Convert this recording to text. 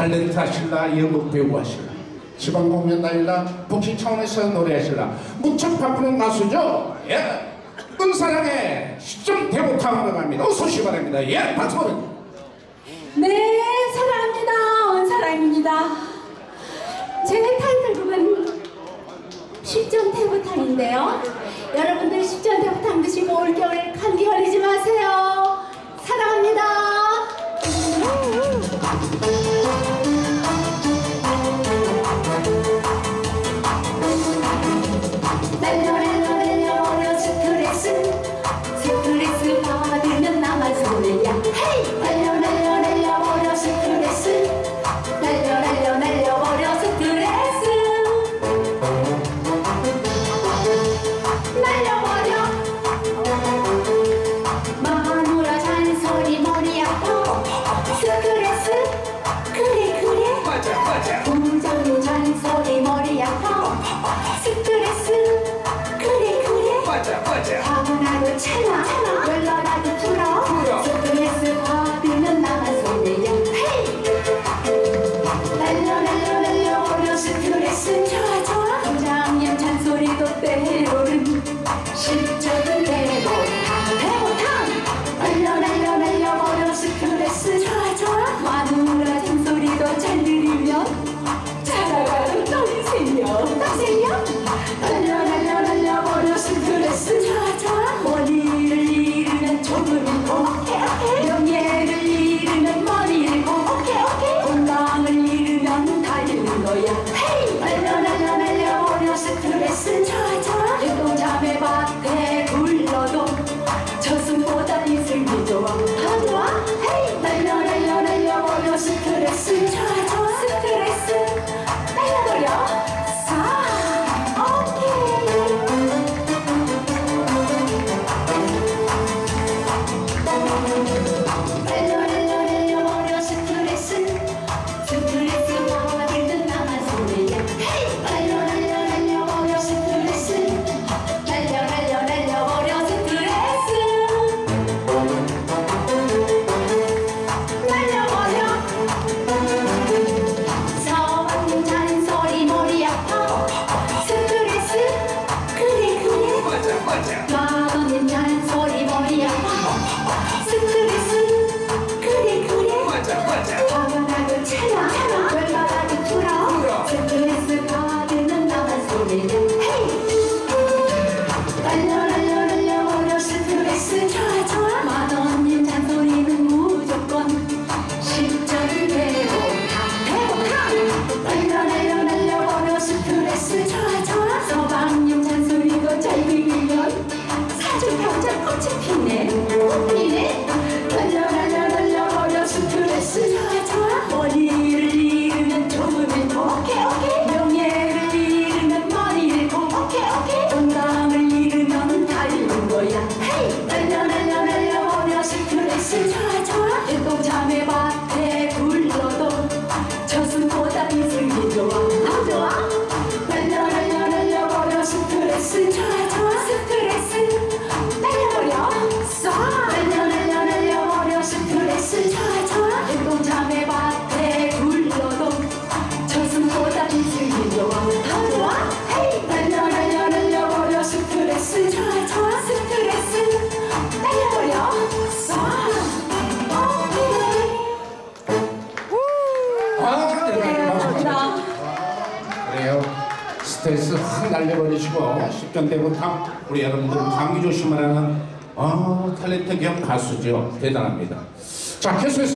탤런트 하실라 연극 배우 하실라. 지방 공연 다닐라 복싱 차원에서 노래하실라. 무척 바쁘는 가수죠? 예. 끈사랑의 시점 대목하고 갑니다. 어서 오시 바랍니다. 예 박수 네 사랑합니다. 원사랑입니다. 제 타이틀곡은 시점 대목탕인데요. 스트레스. 그래 그래. 맞아 맞아. 하고 나도 찰나 찰나 ¿Quién es? 예수 확 날려버리시고 10점대부터 우리 여러분들 감기 조심하라는 어, 탤런트 겸 가수죠. 대단합니다. 자, 계속해서